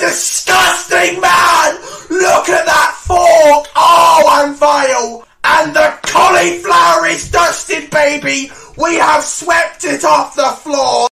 disgusting man! Look at that fork! Oh, I'm vile! And the cauliflower is dusted, baby! We have swept it off the floor!